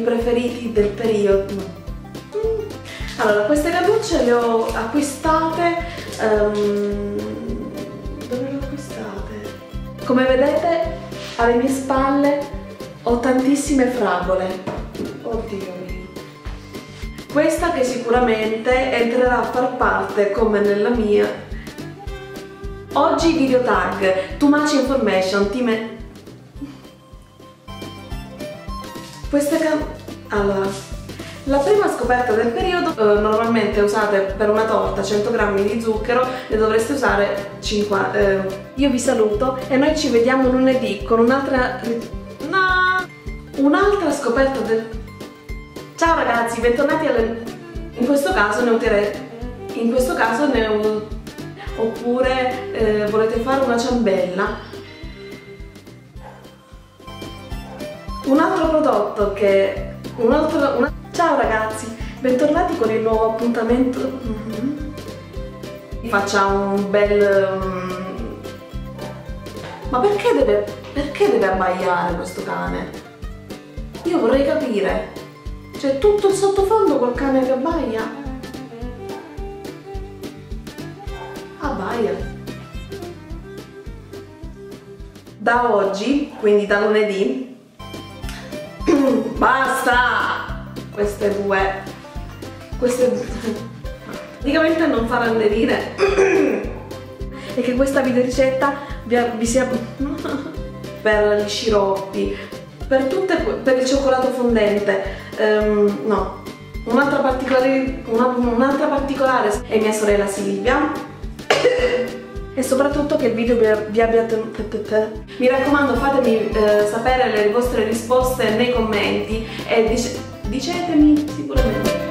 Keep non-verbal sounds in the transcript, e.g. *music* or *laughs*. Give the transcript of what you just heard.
preferiti del periodo. Mm. Allora, queste cannucce le ho acquistate... Um, dove le ho acquistate? Come vedete, alle mie spalle ho tantissime fragole. Oddio mio. Questa che sicuramente entrerà a far parte, come nella mia, Oggi video tag, too much information, time... Queste can... Allora, la prima scoperta del periodo, eh, normalmente usate per una torta 100 grammi di zucchero, ne dovreste usare 50. Eh. Io vi saluto e noi ci vediamo lunedì con un'altra... No! Un'altra scoperta del... Ciao ragazzi, bentornati alle... In questo caso ne userei... In questo caso ne oppure eh, volete fare una ciambella un altro prodotto che un altro, una... ciao ragazzi bentornati con il nuovo appuntamento. Mm -hmm. facciamo un bel um... ma perché deve perché deve abbaiare questo cane? Io vorrei capire. C'è tutto il sottofondo col cane che abbaia? Abbaia. Da oggi, quindi da lunedì, basta! Queste due, queste due, praticamente non fa randevire e che questa videoricetta vi, vi sia *laughs* per gli sciroppi, per, tutte, per il cioccolato fondente, um, no, un'altra particolare, una, un particolare è mia sorella Silvia e soprattutto che il video vi abbia mi raccomando fatemi eh, sapere le vostre risposte nei commenti e dice dicetemi sicuramente